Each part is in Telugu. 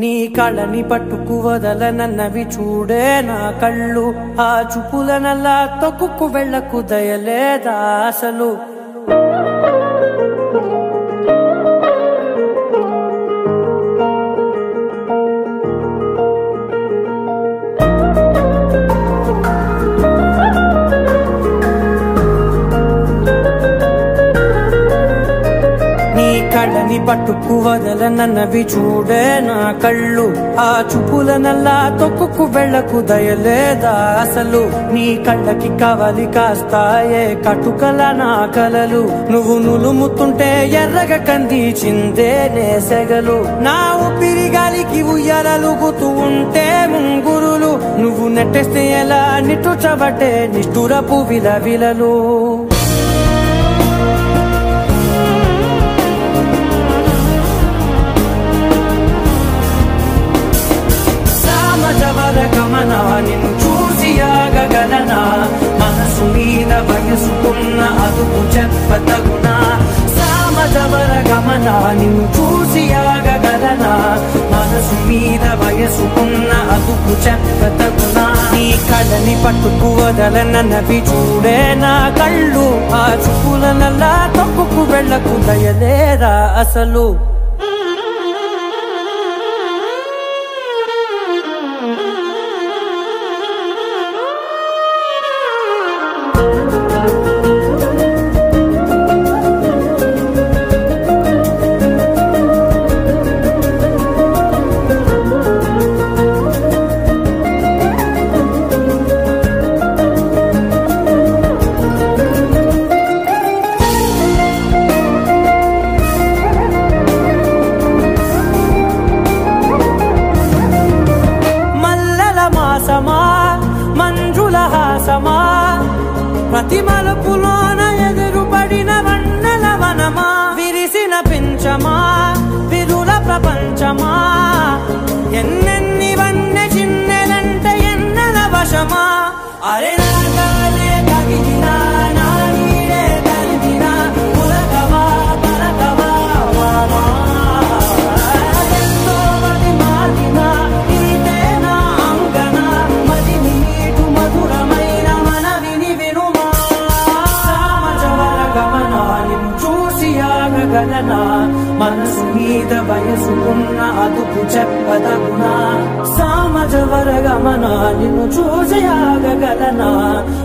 నీ కళని పట్టుకు వదలనన్నవి చూడే నా కళ్ళు. ఆ చూపులనల్లా తొక్కుకు వెళ్ళకు దయలేదా అసలు? నీ కళ్ళని పట్టుకు వదలనన్నవి చూడే నా కళ్ళు. ఆ చూపులనల్లా తొక్కుకు వెళ్ళకు దయలేదా అసలు? నీ కళ్ళకి కవలి కాస్తాయే కటుకల నా కలలు. నువ్వు నులుముతుంటే ఎర్రగ కంది చిందే నేసెగలు నా ఊపిరి గాలికి ఉయ్యాలలుగుతూ ఉంటే ముంగురులు. నువ్వు నెట్టేస్తే ఎలా నిట్టుచబట్టే నిష్ఠురపు విలవిలలు గమన నిన్ను చూసి ఆగగలనా మనసు మీద వయసుకున్న అదుపు చెప్పతగునా నీ కళని పట్టుకు నవి చూడే నా కళ్ళు ఆ చూపులనల్లా తప్పుకు వెళ్ళకు దయలేరా అసలు? ప్రతి మలుపులోన ఎదురుపడిన వన్నల వనమా? విరిసిన పించమా? విరుల ప్రపంచమా? ఎన్నెన్ని వన్నె చిన్నెలంటే ఎన్నెల వశమా? అరే మనసు మీద వయసుకున్న అదుపు చెప్పదగునా సామజవర గమన నిన్ను చూసి ఆగగలనా?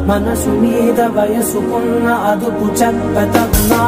మనసు మీద వయసుకున్న అదుపు చెప్పదగునా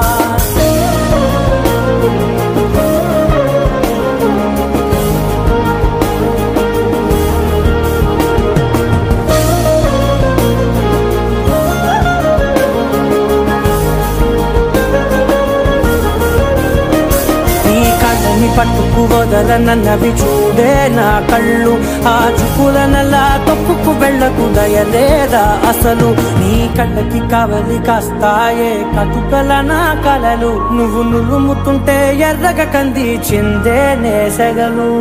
కళ్ళని పట్టుకు వదలనన్నవి చూడే నా కళ్ళు. ఆ చూపులనల్లా తప్పుకు వెళ్ళకు దయలేదా అసలు? నీ కళ్ళకి కవలి కాస్తాయే కటుకల నా కలలు. నువ్వు నులుముతుంటే ఎర్రగ కంది చిందే నేసెగలు